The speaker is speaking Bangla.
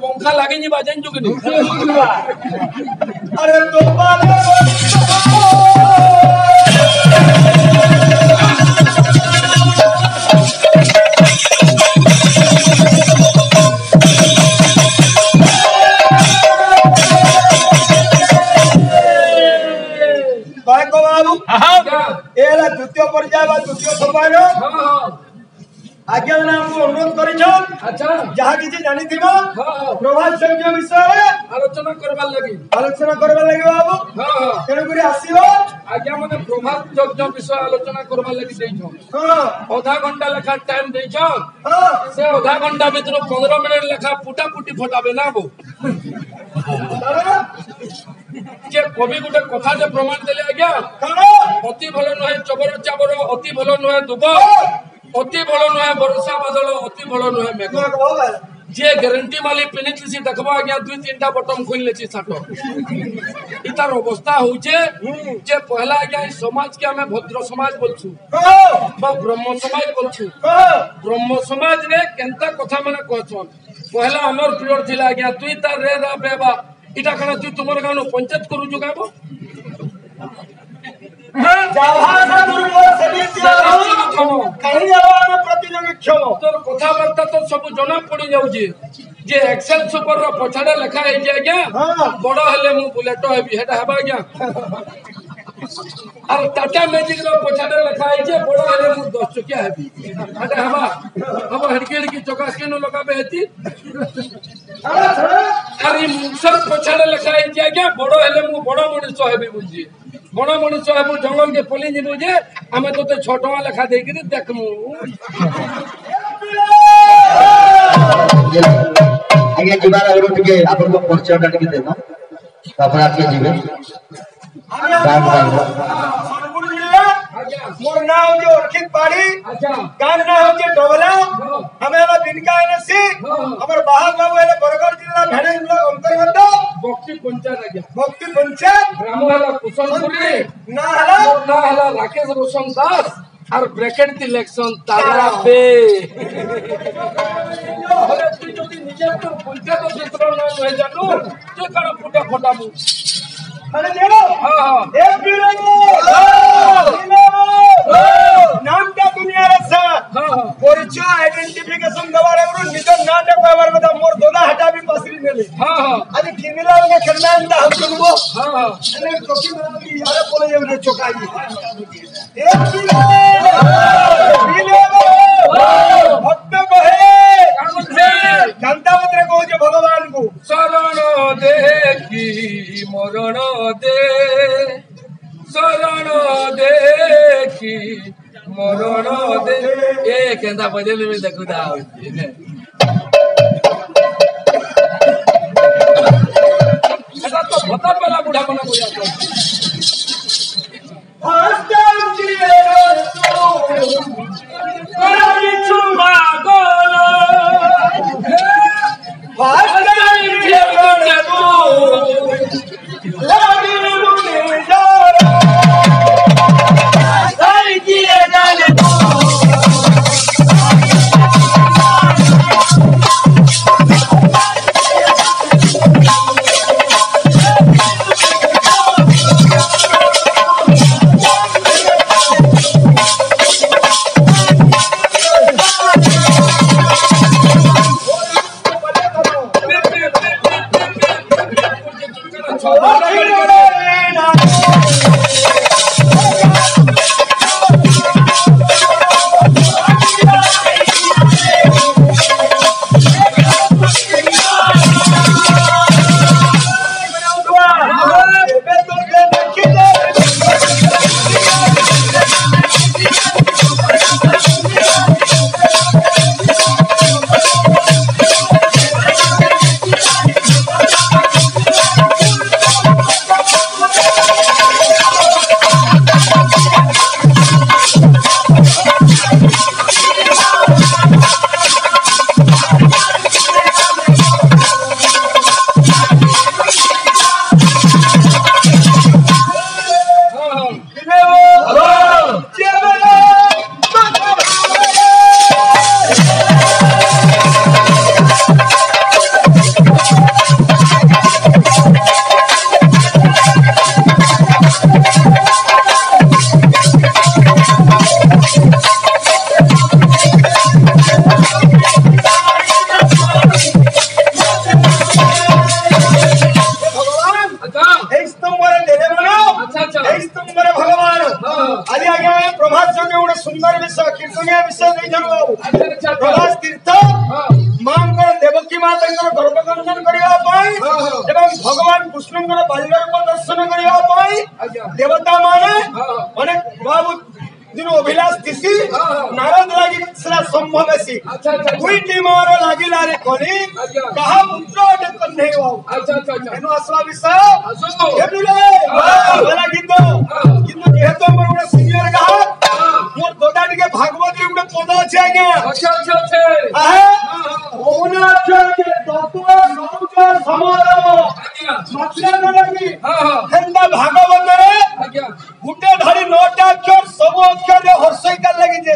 पंखा लागेंगे बाजन जो अरे तो ভগবান যাহা কিছু জানিথিব প্রভাত যজ্ঞ বিষয়ে আলোচনা করবার লাগি। আলোচনা করবার লাগি বাবু। তেণু করে আসিব আজ্ঞা মানে প্রভাত যজ্ঞ বিষয় আলোচনা করবার লাগি দেইছ অধা ঘণ্টা লেখা টাইম দেইছ সে অধা ঘণ্টা ভিতর পনেরো মিনিট লেখা ফুটাফুটি ফটাবে না বউ যে কবি গোটে কথা যে প্রমাণ দেলে আজ্ঞা অতি ভালো নহে চবর চাবর অতি ভালো নহে দুব অতি বড় নয় বরষা বাদল, অতি বড় নয় মেঘ। যে গ্যারেন্টি মালি পিনিছি সে দেখব আজ্ঞা, দুই তিনটা বটম খুললেছি সাট ইতার অবস্থা হচ্ছে যে পহলা আজ্ঞা, এই সমাজকে আমি ভদ্র সমাজ বলছু। বা ব্রহ্ম সমাজ বলছু। ব্রহ্ম সমাজ রে কেনতা কথা মানে কহছন? পহলা আমার প্রিয় ছিল আজ্ঞা, তুই তার রে, রা বেবা এটা কেন তুই তোমার কেন পঞ্চায়েত করুছু কাব ଜାଭାସ ଦୁର୍ବଳ ସେମିତି କାହିଁକି ଆହ୍ୱାନ ପ୍ରତିଯୋଗୀ କ୍ଷମ ତୋର କଥାବାର୍ତ୍ତା ତ ସବୁ ଜଣା ପଡି ଯାଉଛି। ଯେ ଏକ୍ସେଲ ସୁପର ର ପଛାଡେ ଲେଖା ହେଇଛି ଆଜ୍ଞା। ବଡ ହେଲେ ମୁଁ ବୁଲେଟ ହେବି ହେଟା ହେବା ଆଜ୍ଞା। ଆଉ ଟାଟା ମ୍ୟାଜିକ ର ପଛାଡେ ଲେଖା ହେଇଛି ବଡ ହେଲେ ମୁଁ ଦଶ ଚକିଆ ହେବି। ହେଟା ହେବା। ହବ ହେଡକି ହେଡକି ଚକା କେନ ଲଗାବେ ହେତି? ଆରେ ମୁସର ପଛାଡେ ଲେଖା ହେଇଛି ଆଜ୍ଞା ବଡ ହେଲେ ମୁଁ ବଡ ମଣିଷ ହେବି ବୁଝି ବଣ ମଣିଷ ହେବୁ ଜଙ୍ଗଲ କେ ପଲେଇ ଯିବୁ ଯେ ଆମେ ତୋତେ ଛଅ ଟଙ୍କା ଲେଖା ଦେଇକିରି ଦେଖମୁ ଆଜ୍ଞା ଯିବାର ଆଗରୁ ଟିକେ ଆପଣଙ୍କ ପରିଚୟଟା ଟିକେ ଦେବ ତାପରେ ଆସିକି ଯିବେ মোর নাম হচ্ছে অর্কিত পাড়ি গান নাম হচ্ছে ডবলা আমি আমার বিনকা এনেছি আমার বাহার বাবু রাকেশ রোশন দাস আর ব্র্যাকেট ইলেকশন তারা বে তুই যদি নিজের তোর পঞ্চায়েত চিত্র নয় হয়ে জানো তুই কেন ফুটা ফোটাবো নামটা দুনিয়ার আছে পরিচয় আইডেন্টিফিকেশন দেওয়ার এবং নিজের নামটা কয়বার কথা মোর দোদা হাটা আমি পাশরি নেলে আরে ক্রিমিনাল খেলনা আনতে হাম করবো আরে তোকে মানে ইয়ারে বলে যাবে চোকাই Oye, que anda poniéndome cuidado. Hasta el cielo, ಕೂಡ ಸುಂದರ ವಿಷ ಕೀರ್ತನೆಯ ವಿಷಯರು ପ୍ରଭାସ ତୀର୍ଥ ମାଙ୍କର ଦେବକୀ ମା ତାଙ୍କର ଗର୍ଭଦର୍ଶନ କରିବା ପାଇଁ ଏବଂ ଭଗବାନ କୃଷ୍ଣଙ୍କର ବାଲ୍ୟରୂପ ଦର୍ଶନ କରିବା ପାଇଁ ଦେବତା ମାନେ ଅନେକ ଦିନୁ ଅଭିଳାଷ ଦିଶି ନାରଦ ଲାଗି ସେଟା ସମ୍ଭବ ହେସି ଦୁଇଟି ମୋର ଲାଗିଲା ରେ କଲି କାହା ପୁତ୍ର ଅଟେ କହ୍ନେଇ ବାବୁ ଏନୁ ଆସିବା ବିଷୟ ଏମିଲେ ଗୀତ କିନ୍ତୁ ଯେହେତୁ ଆମର ଗୋଟେ ସିନିୟର ଗାଁ ଗୋଟେ ପଦ ଅଛି ଆଜ୍ଞା ଆଚ୍ଛା ଆଚ୍ଛା ଆଚ୍ଛା ଆହେ ଓମନା ଅଛି ତତ୍ତ୍ୱ ସବୁଜ ସମାଦମ ଆଜ୍ଞା ମାତ୍ରା ଲାଗି ହଁ ହଁ ହେନ୍ତା ଭାଗବତରେ ଆଜ୍ଞା ଗୋଟେ ଧାଡି ନଅଟା ଅକ୍ଷର ସବୁ ଅକ୍ଷରରେ ହର୍ଷଇକା ଲାଗିছে